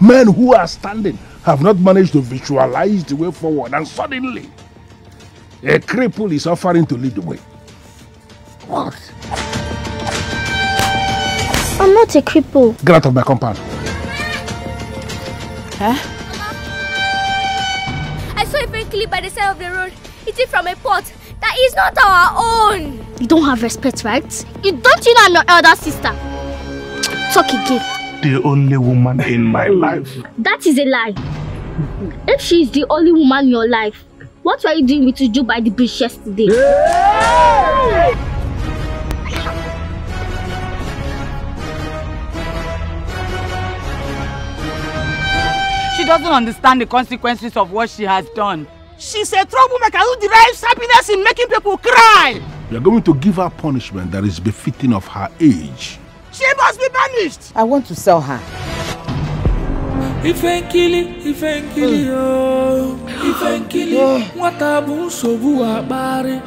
Men who are standing have not managed to visualize the way forward, and suddenly, a cripple is offering to lead the way. What? I'm not a cripple. Get out of my compound. Huh? I saw a vehicle by the side of the road. It is from a pot. That is not our own. You don't have respect, right? You don't you know I'm your elder sister? Talk again. The only woman in my hmm. life. That is a lie. If she is the only woman in your life, what were you doing with Uju by the bridge yesterday? She doesn't understand the consequences of what she has done. She's a troublemaker who derives happiness in making people cry. We are going to give her punishment that is befitting of her age. Must be banished. I want to sell her. ife nkili ife nkili ooo ife nkili nwata bụ nsogbu akparị